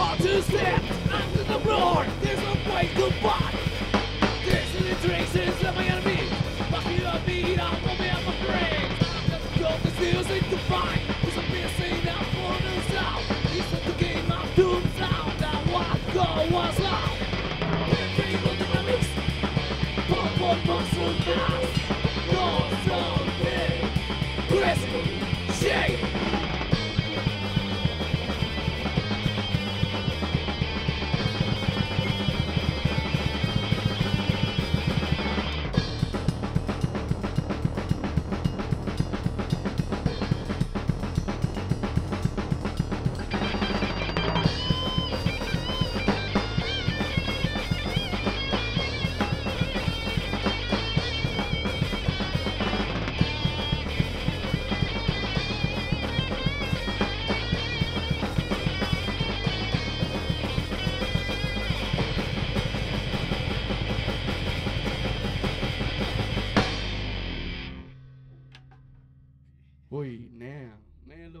Water steps under the roar. There's no way goodbye. This is the traces of my enemies. Fucking up me, I'm gonna be on my brain. Let's go, this music to find. Cause I'm missing out for the sound. It's not the game of doom sound. That what go was loud. Everything on the dynamics. Pop on muscle. Wait, now. Man.